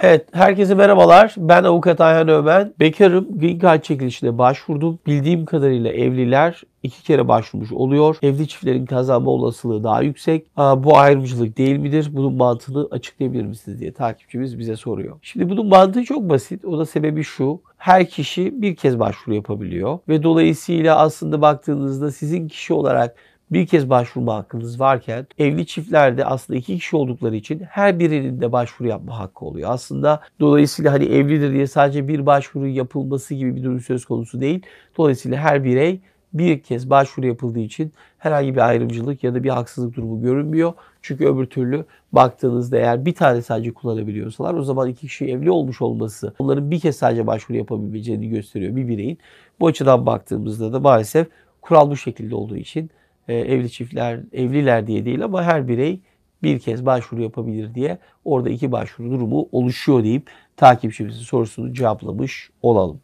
Evet, herkese merhabalar. Ben avukat Ayhan Ömen. Bekarım. Green Card çekilişine başvurdum. Bildiğim kadarıyla evliler iki kere başvurmuş oluyor. Evli çiftlerin kazanma olasılığı daha yüksek. Aa, bu ayrımcılık değil midir? Bunun mantığını açıklayabilir misiniz diye takipçimiz bize soruyor. Şimdi bunun mantığı çok basit. O da sebebi şu. Her kişi bir kez başvuru yapabiliyor ve dolayısıyla aslında baktığınızda sizin kişi olarak bir kez başvurma hakkınız varken evli çiftlerde aslında iki kişi oldukları için her birinin de başvuru yapma hakkı oluyor. Aslında dolayısıyla hani evlidir diye sadece bir başvuru yapılması gibi bir durum söz konusu değil. Dolayısıyla her birey bir kez başvuru yapıldığı için herhangi bir ayrımcılık ya da bir haksızlık durumu görünmüyor. Çünkü öbür türlü baktığınızda eğer bir tane sadece kullanabiliyorsalar o zaman iki kişi evli olmuş olması onların bir kez sadece başvuru yapabileceğini gösteriyor bir bireyin. Bu açıdan baktığımızda da maalesef kural bu şekilde olduğu için evli çiftler, evliler diye değil ama her birey bir kez başvuru yapabilir diye orada iki başvuru durumu oluşuyor deyip takipçimizin sorusunu cevaplamış olalım.